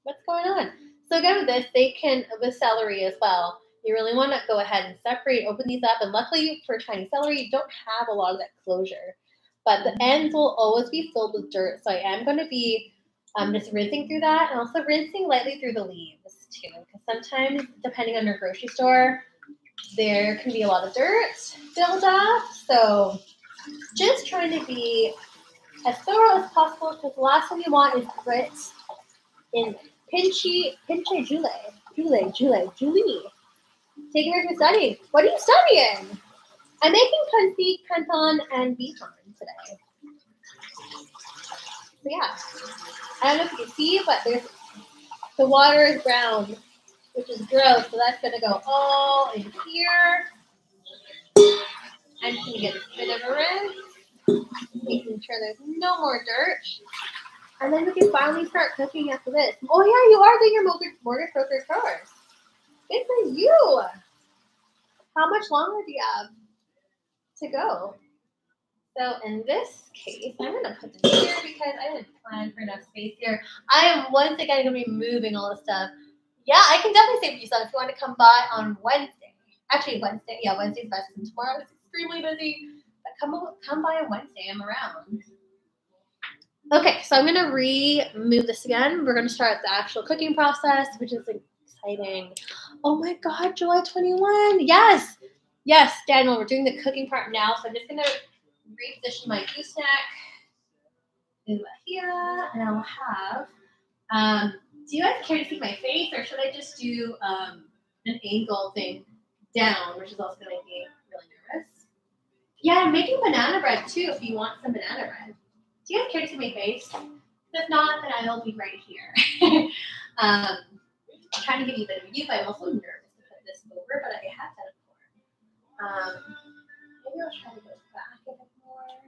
What's going on? So again with this, they can with celery as well. You really want to go ahead and separate, open these up, and luckily for Chinese celery, you don't have a lot of that closure. But the ends will always be filled with dirt, so I am going to be um, just rinsing through that, and also rinsing lightly through the leaves too, because sometimes, depending on your grocery store, there can be a lot of dirt built up. So just trying to be as thorough as possible because the last thing you want is grit in pinchy, pinche jule, jule, jule, julie. Taking her to study. What are you studying? I'm making pancit, canton, and bihon today. So yeah, I don't know if you can see, but there's the water is brown, which is gross. So that's to go all in here. I'm to get a bit of a rinse, making sure there's no more dirt. And then we can finally start cooking after this. Oh yeah, you are doing your mortgage, mortgage broker chores. Good for you. How much longer do you have to go? So in this case, I'm gonna put this here because I didn't plan for enough space here. I am once again gonna be moving all the stuff. Yeah, I can definitely save you some if you want to come by on Wednesday. Actually, Wednesday. Yeah, Wednesday's best. And tomorrow is extremely busy. But come come by on Wednesday. I'm around. Okay, so I'm gonna remove this again. We're gonna start the actual cooking process, which is exciting. Oh my god, July 21. Yes, yes, Daniel, we're doing the cooking part now. So I'm just gonna reposition my gooseneck over here, and I'll have. Um, do you guys care to see my face, or should I just do um, an angle thing down, which is also gonna make me really nervous? Yeah, I'm making banana bread too. If you want some banana bread. Do you guys care to see my face? If not, then I will be right here. um, I'm trying to give you a bit of a view, but I'm also nervous to put this over, but I have done it before. Um, maybe I'll try to go back a bit more.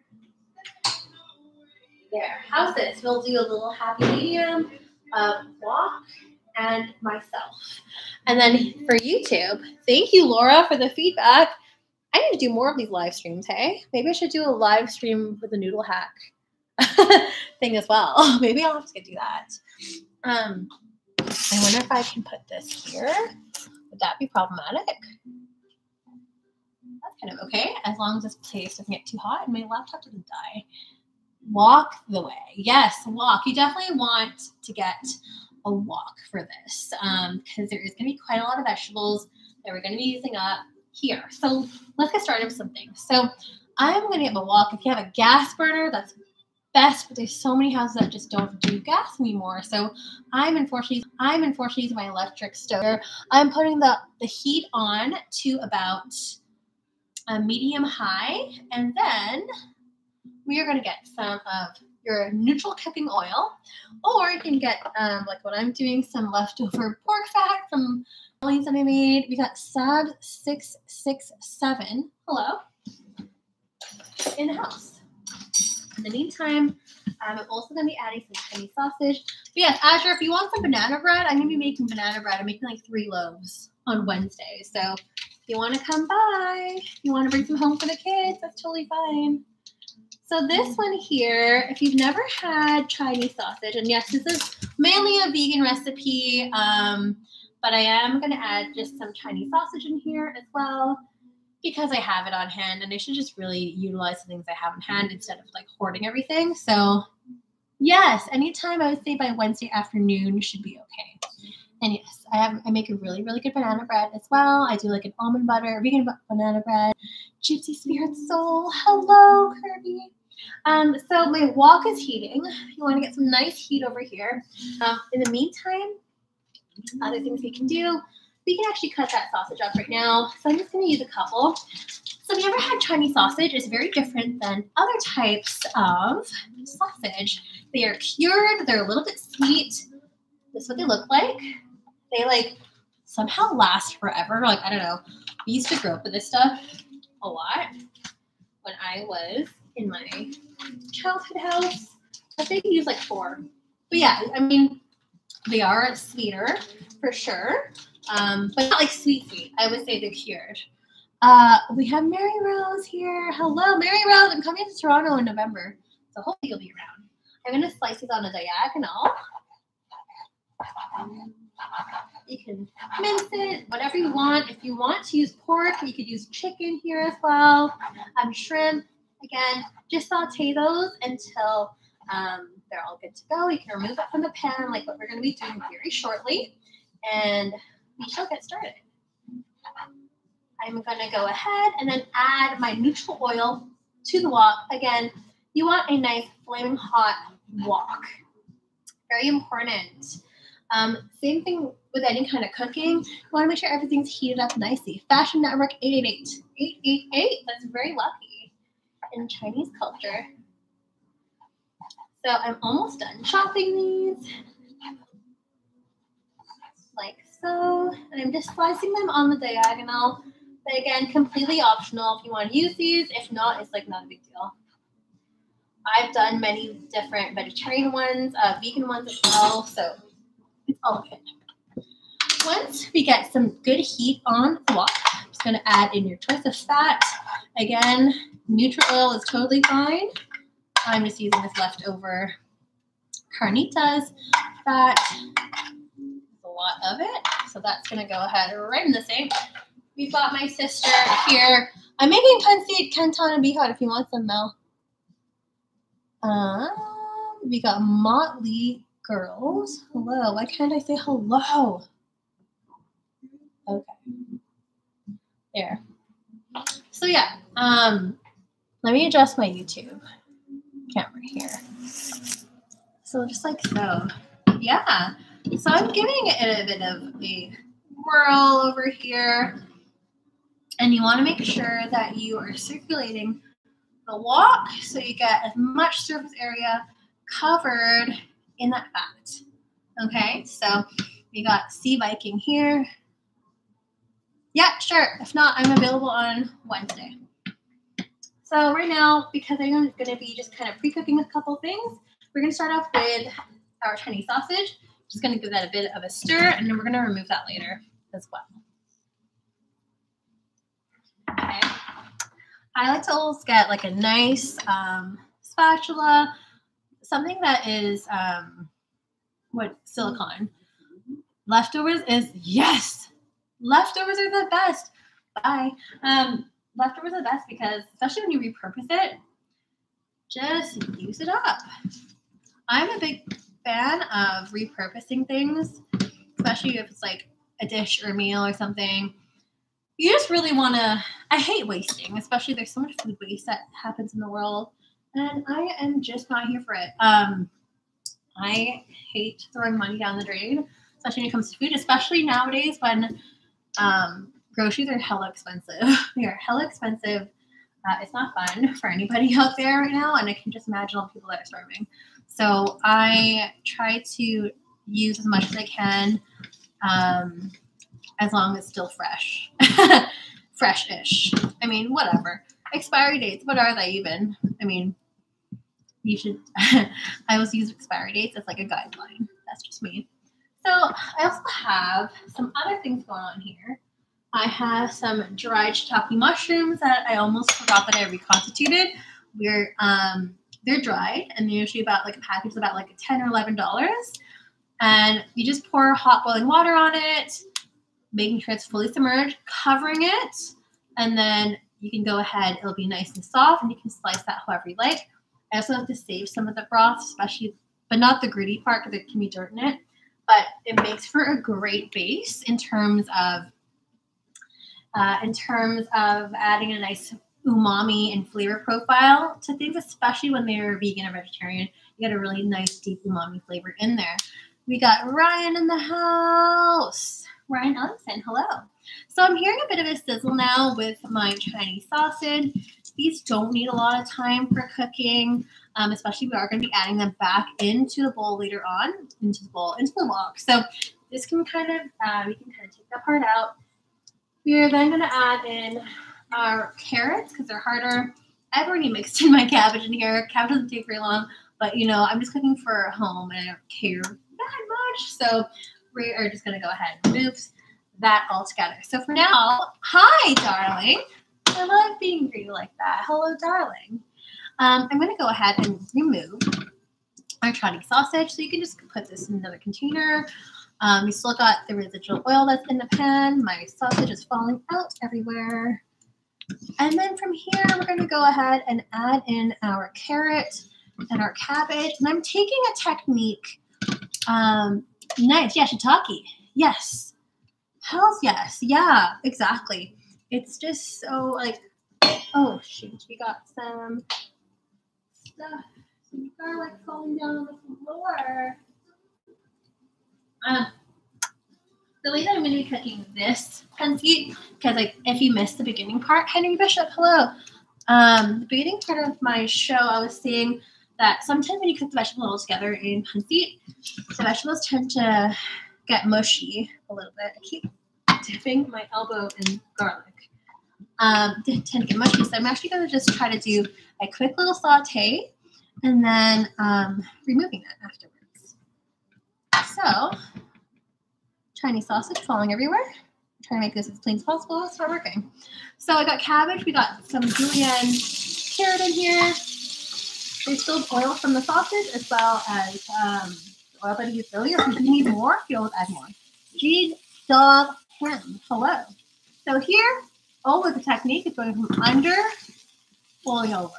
There. How's this? We'll do a little happy medium of wok and myself. And then for YouTube, thank you, Laura, for the feedback. I need to do more of these live streams, hey? Maybe I should do a live stream with a noodle hack. thing as well. Maybe I'll have to do that. Um, I wonder if I can put this here. Would that be problematic? That's kind of okay, as long as this place doesn't get too hot and my laptop doesn't die. Wok the way. Yes, wok. You definitely want to get a wok for this Um, because um, there is going to be quite a lot of vegetables that we're going to be using up here. So let's get started with some things. So I'm going to get a wok. If you have a gas burner, that's best, but there's so many houses that just don't do gas anymore. So I'm unfortunately I'm unfortunately using my electric stove. I'm putting the, the heat on to about a medium high, and then we are going to get some of your neutral cooking oil, or you can get um, like what I'm doing, some leftover pork fat from that I made. We got sub six six seven. Hello, in the house. In the meantime, um, I'm also going to be adding some Chinese sausage. But yes, Azure, if you want some banana bread, I'm going to be making banana bread. I'm making like three loaves on Wednesday. So if you want to come by, you want to bring some home for the kids, that's totally fine. So this one here, if you've never had Chinese sausage, and yes, this is mainly a vegan recipe, um, but I am going to add just some Chinese sausage in here as well because I have it on hand and I should just really utilize the things I have on hand instead of like hoarding everything. So, yes, anytime I would say by Wednesday afternoon should be okay. And yes, I have I make a really really good banana bread as well. I do like an almond butter vegan banana bread. Gypsy Spirit Soul, hello Kirby. Um, so my wok is heating. You want to get some nice heat over here. Um, in the meantime, other things we can do we can actually cut that sausage up right now. So I'm just going to use a couple. So if you ever had Chinese sausage, it's very different than other types of sausage. They are cured. They're a little bit sweet. This is what they look like. They like somehow last forever. Like I don't know. We used to grow up with this stuff a lot when I was in my childhood house. I think we use like four. But yeah, I mean, they are sweeter for sure um, but not like sweet sweet. I would say they're cured. Uh, we have Mary Rose here. Hello, Mary Rose. I'm coming to Toronto in November, so hopefully you'll be around. I'm gonna slice these on a diagonal. You can mince it, whatever you want. If you want to use pork, you could use chicken here as well. Um, shrimp. Again, just saute those until um, they're all good to go. You can remove it from the pan, like what we're going to be doing very shortly. And we shall get started. I'm going to go ahead and then add my neutral oil to the wok. Again, you want a nice flaming hot wok. Very important. Um, same thing with any kind of cooking. You want to make sure everything's heated up nicely. Fashion Network 888. 888. That's very lucky in Chinese culture. So I'm almost done chopping these like so. And I'm just slicing them on the diagonal. But again, completely optional if you want to use these. If not, it's like not a big deal. I've done many different vegetarian ones, uh, vegan ones as well. So it's all good. Once we get some good heat on the wok, I'm just going to add in your choice of fat. Again, neutral oil is totally fine. I'm just using this leftover carnitas fat a lot of it. So that's going to go ahead right in the sink. We've got my sister here. I'm making pancit canton and bihon if you want some, Mel. Um, We got Motley Girls. Hello. Why can't I say hello? Okay. There. So yeah. Um, let me adjust my YouTube camera here. So just like so. Yeah. So I'm giving it a bit of a whirl over here. And you want to make sure that you are circulating the wok so you get as much surface area covered in that fat. Okay, so we got Sea Viking here. Yeah, sure. If not, I'm available on Wednesday. So right now, because I'm going to be just kind of pre-cooking a couple things, we're going to start off with our Chinese sausage. Just going to give that a bit of a stir, and then we're going to remove that later as well. Okay. I like to always get like a nice um, spatula, something that is um, what silicone. Leftovers is yes. Leftovers are the best. Bye. Um, leftovers are the best because especially when you repurpose it, just use it up. I'm a big fan of repurposing things, especially if it's like a dish or a meal or something. You just really want to. I hate wasting, especially there's so much food waste that happens in the world, and I am just not here for it. Um, I hate throwing money down the drain, especially when it comes to food, especially nowadays when um, groceries are hella expensive. they are hella expensive. Uh, it's not fun for anybody out there right now, and I can just imagine all the people that are starving. So I try to use as much as I can, um, as long as still fresh, fresh-ish. I mean, whatever. Expiry dates. What are they even? I mean, you should. I always use expiry dates as like a guideline. That's just me. So I also have some other things going on here. I have some dried shiitake mushrooms that I almost forgot that I reconstituted. We're um, they're dried and they're usually about like a package is about like ten or eleven dollars. And you just pour hot boiling water on it, making sure it's fully submerged, covering it, and then you can go ahead. It'll be nice and soft, and you can slice that however you like. I also have to save some of the broth, especially, but not the gritty part because it can be dirt in it. But it makes for a great base in terms of uh, in terms of adding a nice umami and flavor profile to things, especially when they're vegan or vegetarian. You get a really nice deep umami flavor in there. We got Ryan in the house. Ryan Ellingson, hello. So I'm hearing a bit of a sizzle now with my Chinese sausage. These don't need a lot of time for cooking, um, especially we are going to be adding them back into the bowl later on, into the bowl, into the wok. So this can kind of, uh, we can kind of take that part out. We are then going to add in our carrots because they're harder. I've already mixed in my cabbage in here. Cabbage doesn't take very long, but you know, I'm just cooking for home and I don't care that much. So we are just going to go ahead and move that all together. So for now, hi, darling. I love being greeted like that. Hello, darling. Um, I'm going to go ahead and remove our Chinese sausage. So you can just put this in another container. Um, we still got the residual oil that's in the pan. My sausage is falling out everywhere. And then from here, we're going to go ahead and add in our carrot and our cabbage. And I'm taking a technique. Um, nice. Yeah, shiitake. Yes. Hells yes. Yeah, exactly. It's just so like, oh shoot, we got some stuff, some garlic falling down on the floor. Uh, the way that I'm going to be cooking this pancit, because like if you missed the beginning part, Henry Bishop, hello. Um, the beginning part of my show, I was saying that sometimes when you cook the vegetables together in pancit, the vegetables tend to get mushy a little bit. I keep dipping my elbow in garlic. Um, tend to get mushy, so I'm actually going to just try to do a quick little saute and then um, removing that afterwards. So Chinese sausage falling everywhere. I'm trying to make this as clean as possible. It's not working. So I got cabbage. We got some julienne carrot in here. They spilled oil from the sausage as well as um, oil that I used earlier. If you need more, you'll add more. Jade Dog Ham. Hello. So here, oh, with the technique, it's going from under, folding over.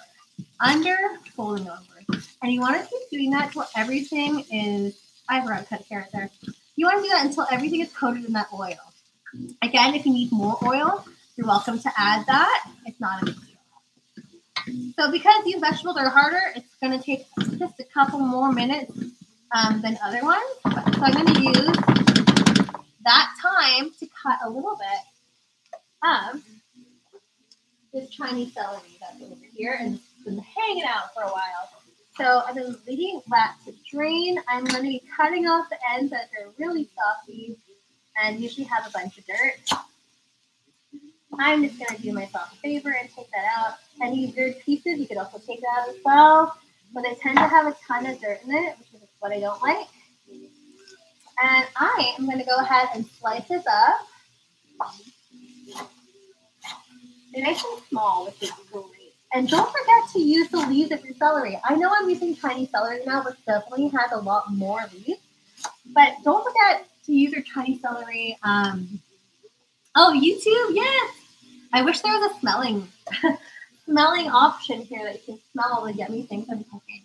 Under, folding over. And you want to keep doing that till everything is, I forgot to cut carrot there. You want to do that until everything is coated in that oil. Again, if you need more oil, you're welcome to add that. It's not a big deal. So because these vegetables are harder, it's going to take just a couple more minutes um, than other ones. So I'm going to use that time to cut a little bit of this Chinese celery that's over here and it's been hanging out for a while. So I've been leaving that to drain. I'm going to be cutting off the ends that are really softy and usually have a bunch of dirt. I'm just going to do myself a favor and take that out. Any dirt pieces, you could also take that out as well. But they tend to have a ton of dirt in it, which is what I don't like. And I am going to go ahead and slice this up. They're nice and small, which is great. And don't forget to use the leaves of your celery. I know I'm using Chinese celery now, which definitely has a lot more leaves. But don't forget to use your Chinese celery. Um, oh, YouTube, yes. I wish there was a smelling smelling option here that you can smell all the yummy things I'm cooking.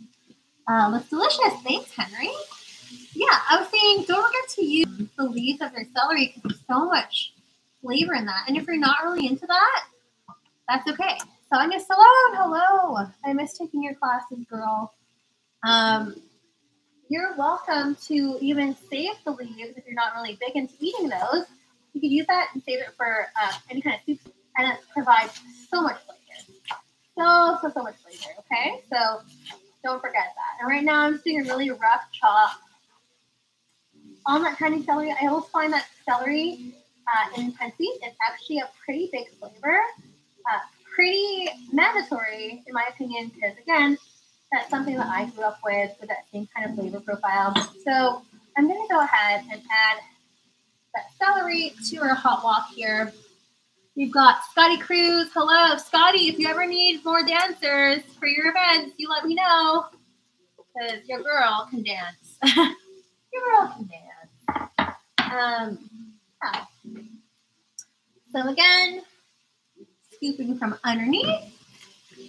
Uh, looks delicious. Thanks, Henry. Yeah, I was saying don't forget to use the leaves of your celery because there's so much flavor in that. And if you're not really into that, that's okay. Sonia Salone, hello. I miss taking your classes, girl. Um, you're welcome to even save the leaves if you're not really big into eating those. You could use that and save it for uh, any kind of soup, and it provides so much flavor. So, so, so much flavor, okay? So, don't forget that. And right now, I'm just doing a really rough chop on that tiny celery. I always find that celery uh, in intensity is actually a pretty big flavor. Uh, pretty mandatory, in my opinion, because again, that's something that I grew up with with that same kind of flavor profile. So I'm going to go ahead and add that celery to our hot wok here. We've got Scotty Cruz. Hello, Scotty. If you ever need more dancers for your events, you let me know because your girl can dance. your girl can dance. Um, yeah. So again, scooping from underneath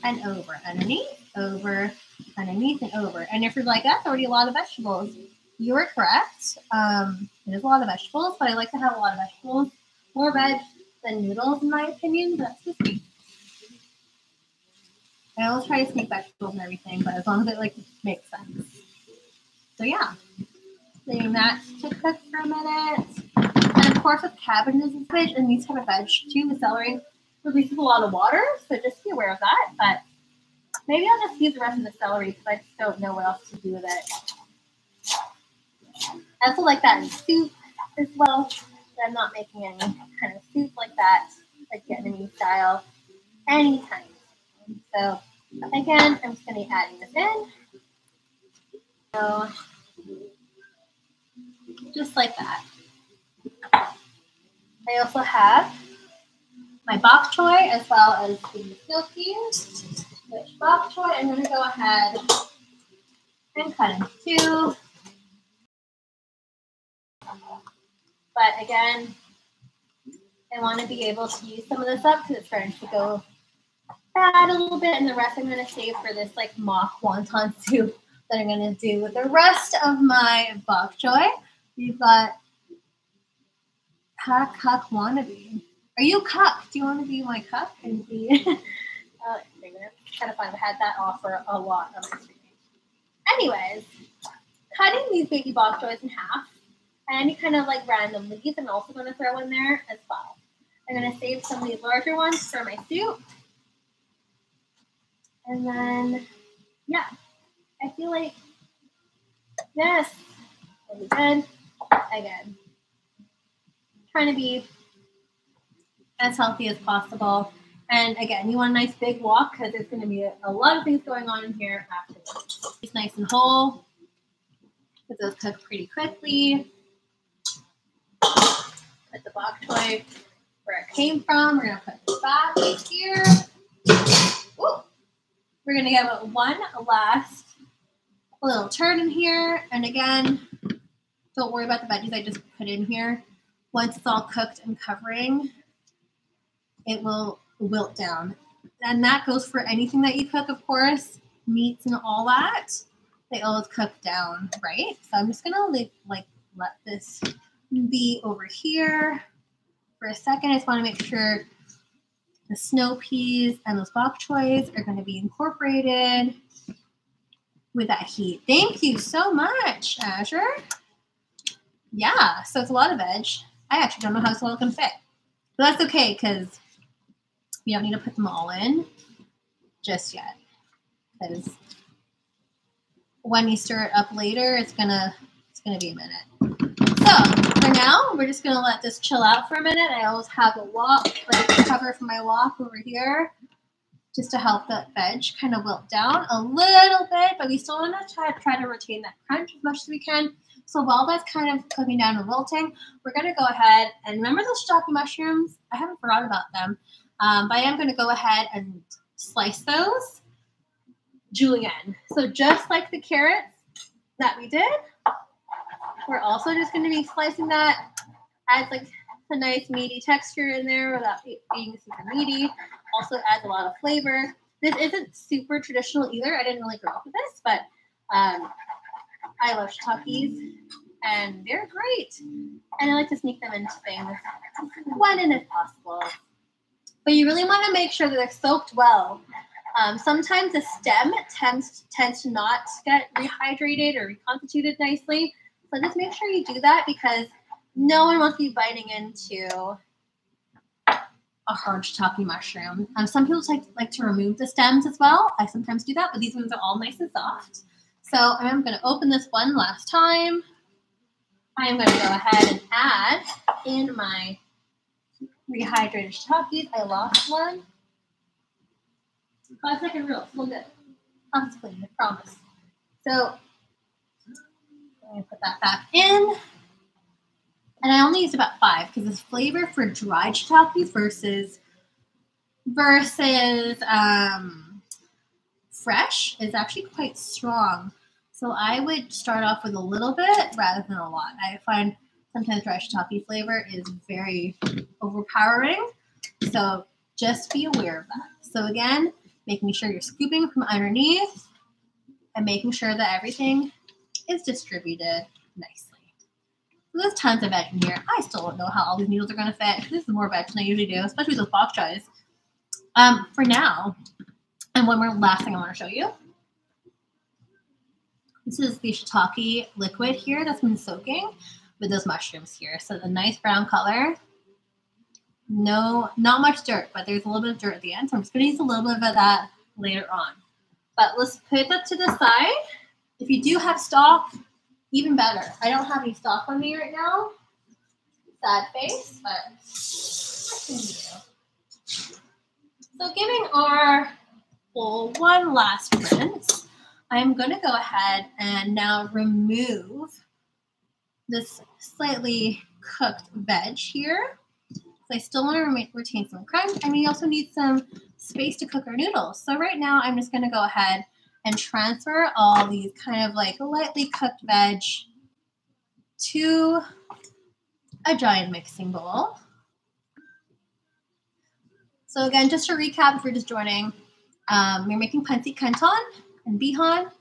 and over, underneath, over, underneath, and over. And if you're like, that's already a lot of vegetables, you're correct. Um, it is a lot of vegetables, but I like to have a lot of vegetables. More veg than noodles, in my opinion. That's just me. I always try to sneak vegetables and everything, but as long as it like makes sense. So yeah, leaving that to cook for a minute. And of course, with cabbages and cabbage and these type of veg too, the celery releases a lot of water, so just be aware of that. But maybe I'll just use the rest of the celery because I just don't know what else to do with it. I also like that in soup as well. I'm not making any kind of soup like that, like Vietnamese style, anytime. So again, I'm just going to be adding this in. So just like that. I also have my bok choy as well as the silky. Which bok choy I'm going to go ahead and cut in two. But again, I want to be able to use some of this up because it's starting to go bad a little bit. And the rest I'm going to save for this like mock wonton soup that I'm going to do with the rest of my bok choy. We've got Kak Kak Wannabe. Are you Cup? Do you want to be my Cup and be? uh, kind of fun. I had that offer a lot of my Anyways, cutting these baby bok choys in half, and any kind of like random leaves, I'm also going to throw in there as well. I'm going to save some of these larger ones for my soup. And then, yeah, I feel like, yes, really good. Again, trying to be as healthy as possible. And again, you want a nice big wok because there's going to be a, lot of things going on in here. It's nice and whole because those cook pretty quickly. Put the bok choy where it came from. We're going to put this back here. Ooh. We're going to give it one last little turn in here. And again, don't worry about the veggies I just put in here. Once it's all cooked and covering, it will wilt down. And that goes for anything that you cook, of course. meats and all that, they always cook down, right? So I'm just gonna like, like let this be over here for a second. I just want to make sure the snow peas and those bok choys are to be incorporated with that heat. Thank you so much, Azure. Yeah, so it's a lot of veg. I actually don't know how it's all to fit. But that's okay because we don't need to put them all in just yet. Because when you stir it up later, it's gonna it's gonna be a minute. So for now, we're just gonna let this chill out for a minute. I always have a wok, like cover for my wok over here, just to help that veg kind of wilt down a little bit, but we still want to try, try to retain that crunch as much as we can. So while that's kind of cooking down and wilting, we're gonna go ahead and remember those shiitake mushrooms? I haven't forgot about them, um, but I am gonna go ahead and slice those julienne. So just like the carrots that we did, we're also just going to be slicing that. Adds like a nice meaty texture in there without being super meaty. Also adds a lot of flavor. This isn't super traditional either. I didn't really grow up with this, but um, I love shiitakes and they're great. And I like to sneak them into things when and if possible. But you really want to make sure that they're soaked well. Um, sometimes the stem tends tends to not get rehydrated or reconstituted nicely. So just make sure you do that because no one wants to be biting into a hard shiitake mushroom. Um, some people like, like to remove the stems as well. I sometimes do that, but these ones are all nice and soft. So I'm going to open this one last time. I'm going to go ahead and add in my rehydrated shiitakes. I lost one. Five second rule. We'll get I'll clean, I promise. So I'm put that back in. And I only used about five because the flavor for dried shiitakes versus versus um, fresh is actually quite strong. So I would start off with a little bit rather than a lot. I find sometimes dry shiitake flavor is very overpowering. So just be aware of that. So again, making sure you're scooping from underneath and making sure that everything is distributed nicely. So there's tons of veg in here. I still don't know how all these noodles are going to fit. This is more veg than I usually do, especially with those bok choys. Um, for now, and one more last thing I want to show you. This is the shiitake liquid here that's been soaking with those mushrooms here. So the nice brown color. No, not much dirt, but there's a little bit of dirt at the end. So I'm just going to use a little bit of that later on. But let's put that to the side. If you do have stock, even better. I don't have any stock on me right now. Sad face, but can do? So giving our bowl one last rinse, I'm going to go ahead and now remove this slightly cooked veg here. So I still want to retain some crunch, and we also need some space to cook our noodles. So right now, I'm just going to go ahead and transfer all these kind of like lightly cooked veg to a giant mixing bowl. So again, just to recap, if you're just joining, um, we're making pancit canton and bihon,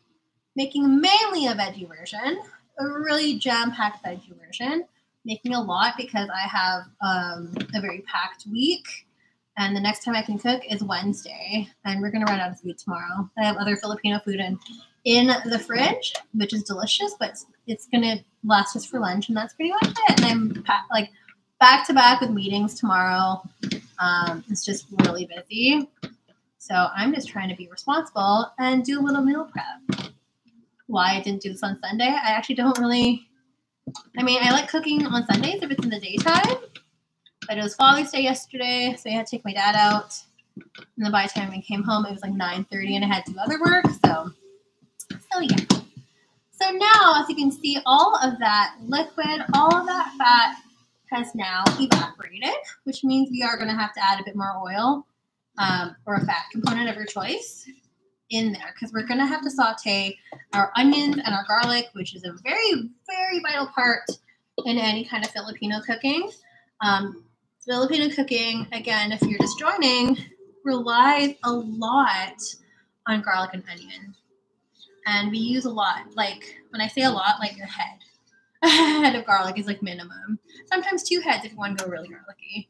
making mainly a veggie version, a really jam-packed veggie version, making a lot because I have um, a very packed week and the next time I can cook is Wednesday, and we're gonna run out of food tomorrow. I have other Filipino food in in the fridge, which is delicious, but it's gonna last us for lunch, and that's pretty much it. And I'm like back to back with meetings tomorrow. Um, it's just really busy, so I'm just trying to be responsible and do a little meal prep. Why I didn't do this on Sunday? I actually don't really. I mean, I like cooking on Sundays if it's in the daytime but it was Father's Day yesterday, so I had to take my dad out. And then by the time I came home, it was like 9.30 and I had to do other work. So, so yeah. So now, as you can see, all of that liquid, all of that fat has now evaporated, which means we are going to have to add a bit more oil um, or a fat component of your choice in there because we're going to have to saute our onions and our garlic, which is a very, very vital part in any kind of Filipino cooking. Um, Filipino cooking, again, if you're just joining, relies a lot on garlic and onion. And we use a lot. Like when I say a lot, like a head. A head of garlic is like minimum. Sometimes two heads if you want to go really garlicky.